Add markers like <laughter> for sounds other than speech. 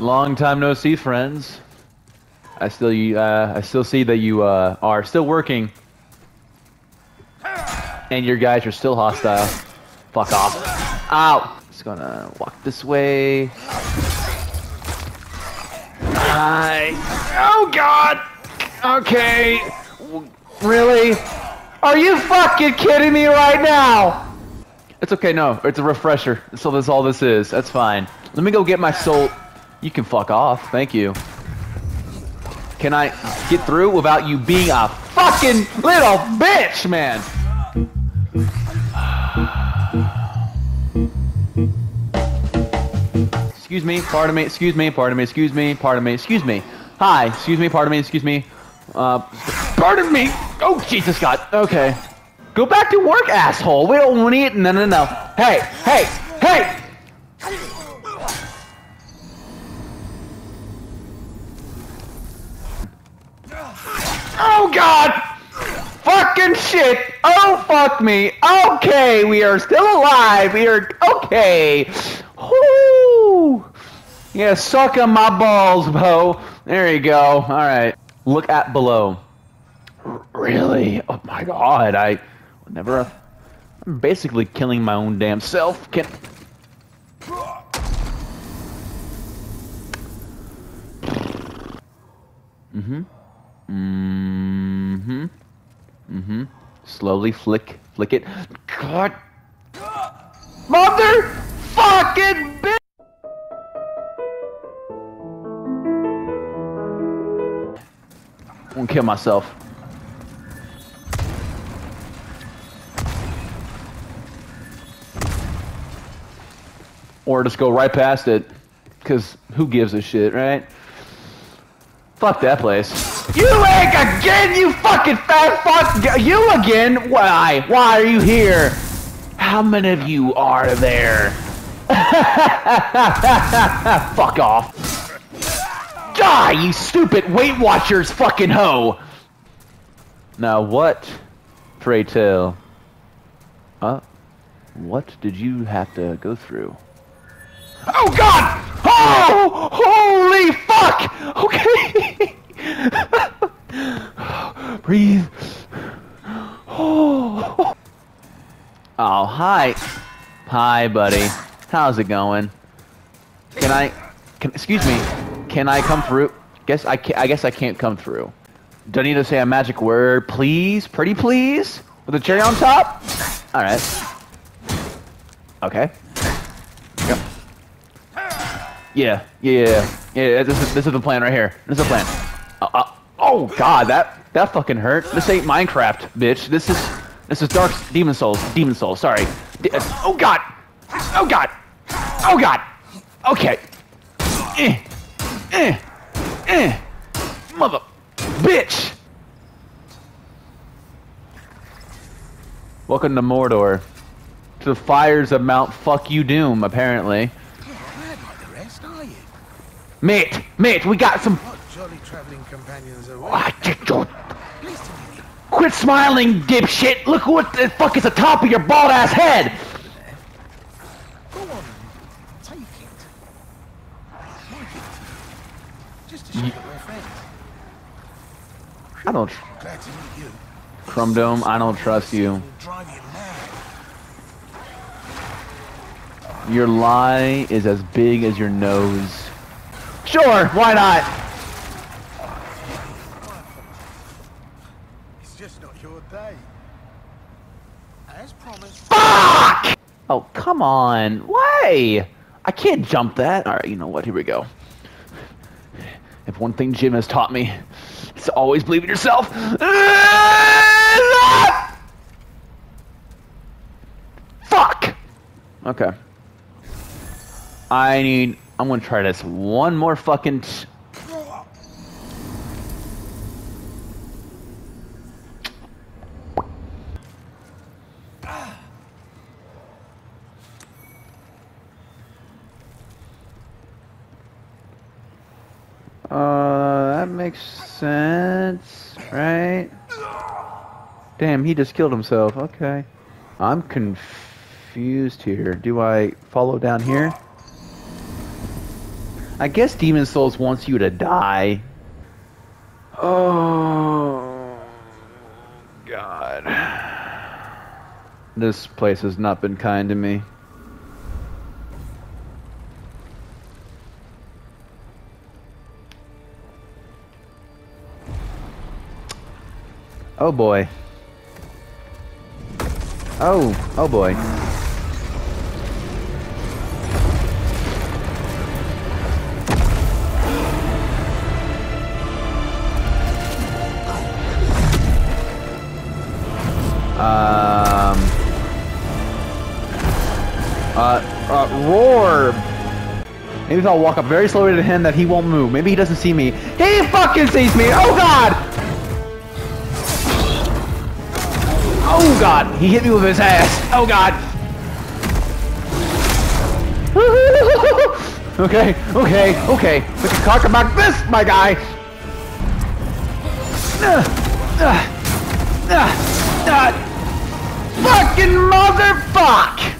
Long time no see, friends. I still, uh, I still see that you uh, are still working, and your guys are still hostile. Fuck off! Ow! Just gonna walk this way. Hi. Oh God. Okay. Really? Are you fucking kidding me right now? It's okay, no. It's a refresher. So that's all this is. That's fine. Let me go get my soul. You can fuck off. Thank you. Can I get through without you being a fucking little bitch, man? Excuse me, pardon me, excuse me, pardon me, excuse me, pardon me, excuse me. Hi, excuse me, pardon me, excuse me. Uh, pardon me. Oh, Jesus God. Okay. Go back to work, asshole. We don't want it. No, no, no. Hey, hey, hey! Oh, God! Fucking shit! Oh, fuck me! Okay, we are still alive! We are... Okay! Whoo! Yeah, suck on my balls, Bo. There you go. Alright. Look at below. R really? Oh my god, I... Never... I'm basically killing my own damn self. Can... Mm-hmm. Mm-hmm. Mm-hmm. Slowly flick, flick it. God. Mother fucking bitch! I'm gonna kill myself. Or just go right past it. Because who gives a shit, right? Fuck that place. You egg again, you fucking fat fuck! You again? Why? Why are you here? How many of you are there? <laughs> fuck off. Die, you stupid Weight Watchers fucking hoe! Now what, pray tell? Huh? What did you have to go through? Oh god! Oh! Holy fuck! Okay! Breathe. Oh. Oh, hi. Hi, buddy. How's it going? Can I... Can, excuse me. Can I come through? Guess I, I guess I can't come through. Do I need to say a magic word, please? Pretty please? With a cherry on top? Alright. Okay. Yeah, yeah, yeah, yeah. This is this is the plan right here. This is the plan. Uh, oh God, that that fucking hurt. This ain't Minecraft, bitch. This is this is Dark Demon Souls. Demon Souls. Sorry. Oh God. Oh God. Oh God. Okay. Eh. Eh. Eh. Mother. Bitch. Welcome to Mordor. To the fires of Mount Fuck You Doom, apparently. Mate, mate, we got some. Oh, quit smiling, dipshit! Look what the fuck is the top of your bald ass head! Go on, take it. Take it. Just to show that we're friends. I don't. Glad to meet you. Crumb Dome, I don't trust you. Will drive you mad. Your lie is as big as your nose. Sure, why not? It's just not your day. As promised. Fuck! Oh, come on. Why? I can't jump that. Alright, you know what? Here we go. If one thing Jim has taught me, it's always believe in yourself. Fuck! Okay. I need... I'm gonna try this one more fucking... T Uh, that makes sense, right? Damn, he just killed himself. Okay. I'm confused here. Do I follow down here? I guess Demon Souls wants you to die. Oh, God. This place has not been kind to me. Oh boy. Oh, oh boy. Um. Uh, uh, roar! Maybe if I'll walk up very slowly to him that he won't move. Maybe he doesn't see me. He fucking sees me! Oh god! Oh god! He hit me with his ass! Oh god! <laughs> okay, okay, okay. We can talk about this, my guy! Uh, uh, uh, fucking motherfuck!